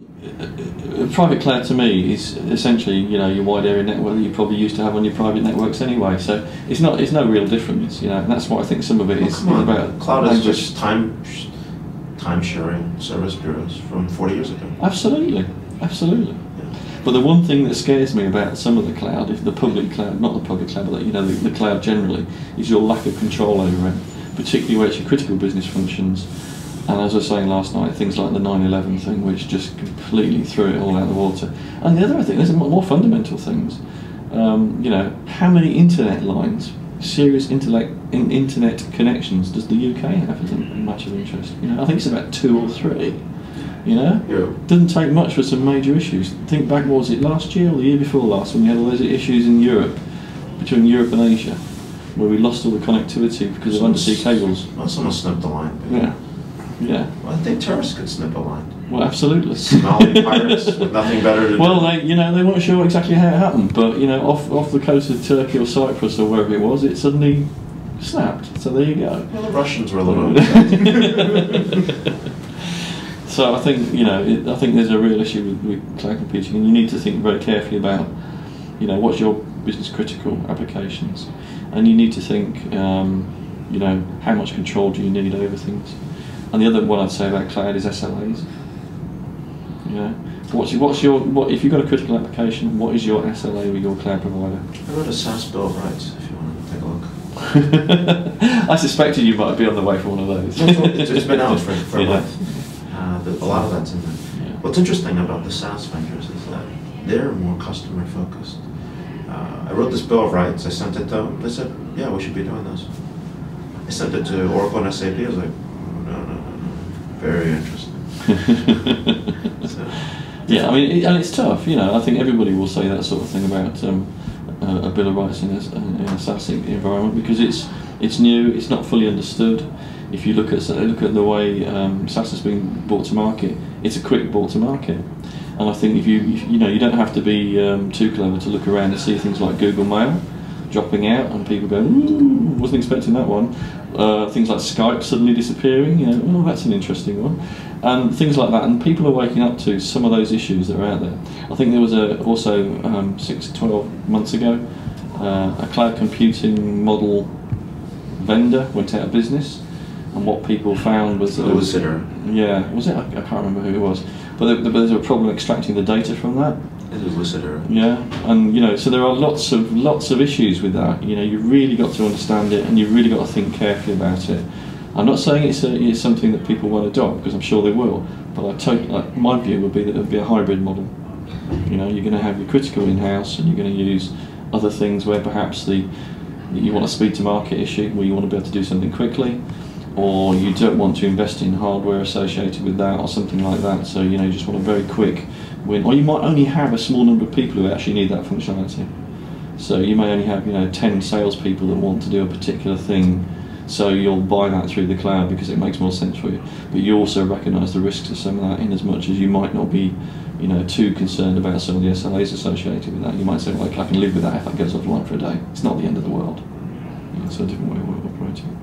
A private cloud to me is essentially you know your wide area network that you probably used to have on your private networks anyway. So it's not it's no real difference, you know. And that's why I think some of it is Well, is come on. about Cloud is just time time sharing service bureaus from 40 years ago. Absolutely, absolutely. Yeah. But the one thing that scares me about some of the cloud, if the public cloud, not the public cloud, but you know the, the cloud generally, is your lack of control over it, particularly where it's your critical business functions. And as I was saying last night, things like the 9/11 thing, which just completely threw it all out of the water. And the other thing, there's more more fundamental things. Um, you know, how many internet lines, serious intellect, in, internet connections, does the UK have as much of interest? You know, I think it's about two or three. You know, Yeah. doesn't take much for some major issues. Think back, was it last year or the year before last when we had all those issues in Europe, between Europe and Asia, where we lost all the connectivity because of undersea cables. Well, someone snipped the line. Yeah, yeah. Well, I think terrorists could snip a line. Well, absolutely. Somali pirates with nothing better to do. Well, they, you know, they weren't sure exactly how it happened, but you know, off off the coast of Turkey or Cyprus or wherever it was, it suddenly snapped. So there you go. Well, the Russians were a little so I think you know it, I think there's a real issue with, with cloud computing, and you need to think very carefully about you know what's your business critical applications, and you need to think um, you know how much control do you need over things. And the other one I'd say about cloud is SLAs. You know, what's your, what's your what if you've got a critical application? What is your SLA with your cloud provider? I wrote a SaaS Bill of Rights if you want to take a look. I suspected you might be on the way for one of those. it's, been out for, for Yeah. a month. Uh, a lot of that's in there. Yeah. What's interesting about the SaaS vendors is that they're more customer focused. Uh, I wrote this Bill of Rights, I sent it to them, they said, yeah, we should be doing this. I sent it to Oracle and SAP, I was like. Very interesting. So, Yeah, I mean, and it's tough. You know, I think everybody will say that sort of thing about um, a, a bill of rights in a, in a SaaS environment because it's it's new, it's not fully understood. If you look at look at the way um, SaaS has been brought to market, it's a quick brought to market. And I think if you you know you don't have to be um, too clever to look around and see things like Google Mail dropping out and people going, ooh, wasn't expecting that one. Uh, things like Skype suddenly disappearing, you know, oh, that's an interesting one. And things like that, and people are waking up to some of those issues that are out there. I think there was a, also um, six, 12 months ago, uh, a cloud computing model vendor went out of business, and what people found was that there was, yeah, was it? I, I can't remember who it was, but there, but there's a problem extracting the data from that. Was LucidEra. Yeah, and you know, so there are lots of lots of issues with that. You know, you really got to understand it, and you really got to think carefully about it. I'm not saying it's, a, it's something that people won't adopt because I'm sure they will, but I totally, like, my view would be that it would be a hybrid model. You know, you're going to have your critical in-house, and you're going to use other things where perhaps the you want a speed to market issue where you want to be able to do something quickly, or you don't want to invest in hardware associated with that or something like that. So you know, you just want a very quick win, or you might only have a small number of people who actually need that functionality. So you may only have you know ten salespeople that want to do a particular thing. So you'll buy that through the cloud because it makes more sense for you. But you also recognise the risks of some of that in as much as you might not be, you know, too concerned about some of the SLAs associated with that. You might say, like, I can live with that if that goes offline for a day. It's not the end of the world. It's a different way of operating.